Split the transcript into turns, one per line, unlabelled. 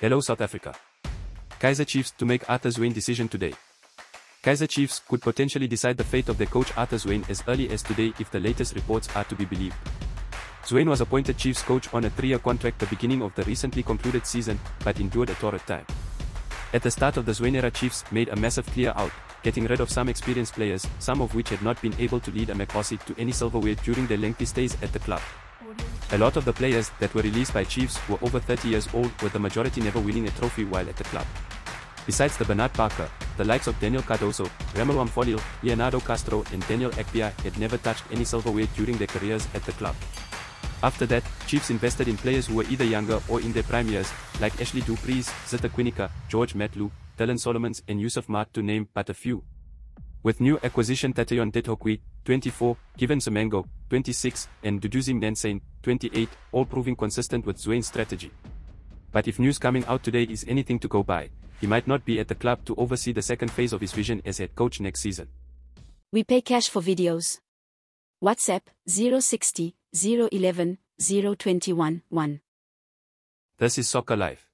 Hello South Africa. Kaizer Chiefs to make Arthur Zwane decision today. Kaizer Chiefs could potentially decide the fate of their coach Arthur Zwane as early as today if the latest reports are to be believed. Zwane was appointed Chiefs coach on a three-year contract the beginning of the recently concluded season, but endured a torrid time. At the start of the Zwane era Chiefs made a massive clear out, getting rid of some experienced players, some of which had not been able to lead Amakhosi to any silverware during their lengthy stays at the club. A lot of the players that were released by Chiefs were over 30 years old with the majority never winning a trophy while at the club. Besides the Bernard Parker, the likes of Daniel Cardoso, Ramon Folil, Leonardo Castro and Daniel Akpeyi had never touched any silverware during their careers at the club. After that, Chiefs invested in players who were either younger or in their prime years, like Ashley du Preez, Zitha Kwinika, George Matlou, Dylan Solomons and Yusuf Maart to name but a few. With new acquisition Thatayaone Ditlhokwe, 24, Given Msimango, 26, and Mduduzi Mdantsane, 28, all proving consistent with Zwane's strategy. But if news coming out today is anything to go by, he might not be at the club to oversee the second phase of his vision as head coach next season.
We pay cash for videos. WhatsApp 060 011 021 1.
This is Soccer Life.